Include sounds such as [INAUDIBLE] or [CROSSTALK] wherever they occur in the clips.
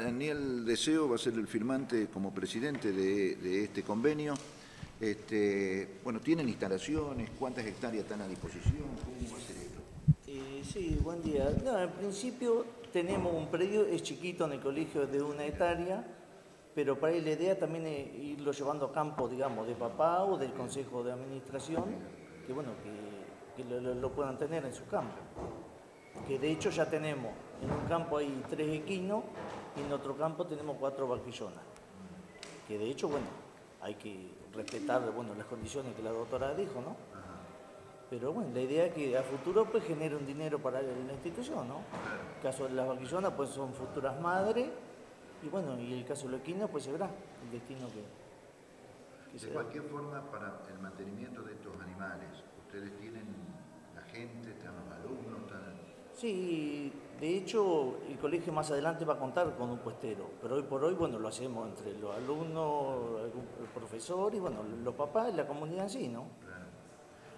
Daniel Deseo va a ser el firmante como presidente de, este convenio. Este, bueno, ¿tienen instalaciones? ¿Cuántas hectáreas están a disposición? ¿Cómo va a ser? Eh, sí, buen día. No, en principio tenemos un predio, es chiquito en el colegio de una hectárea, pero para ahí la idea también es irlo llevando a campo, digamos, de papá o del consejo de administración, que bueno, que, lo- lo puedan tener en su campo. Que de hecho ya tenemos, en un campo hay tres equinos y en otro campo tenemos cuatro vaquillonas. Que de hecho, bueno, hay que respetar bueno, las condiciones que la doctora dijo, ¿no? Pero bueno, la idea es que a futuro pues genere un dinero para la institución, ¿no? El caso de las vaquillonas pues son futuras madres y bueno, y el caso de los equinos pues se verá el destino que, que De da. cualquier forma, para el mantenimiento de estos animales, ustedes tienen la gente, están los. Sí, de hecho el colegio más adelante va a contar con un puestero, pero hoy por hoy bueno lo hacemos entre los alumnos, el profesor y bueno, los papás y la comunidad en sí, ¿no? Claro.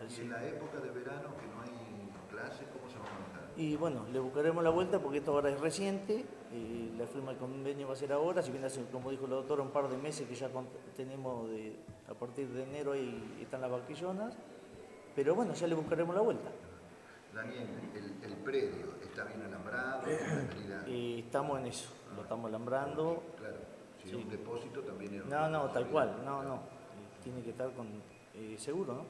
Así. Y en la época de verano que no hay clases, ¿cómo se va a manejar? Y bueno, le buscaremos la vuelta porque esto ahora es reciente, y la firma del convenio va a ser ahora, si bien hace, como dijo la doctora, un par de meses que ya tenemos de, a partir de enero ahí están las vaquillonas, pero bueno, ya le buscaremos la vuelta. Daniel, el, el predio está bien alambrado, [CLEARS THROAT] Y estamos en eso, lo estamos alambrando. Claro, si Sí. es un depósito también es... No, no, tal cual, no, no, eh, tiene que estar con eh, seguro, ¿no?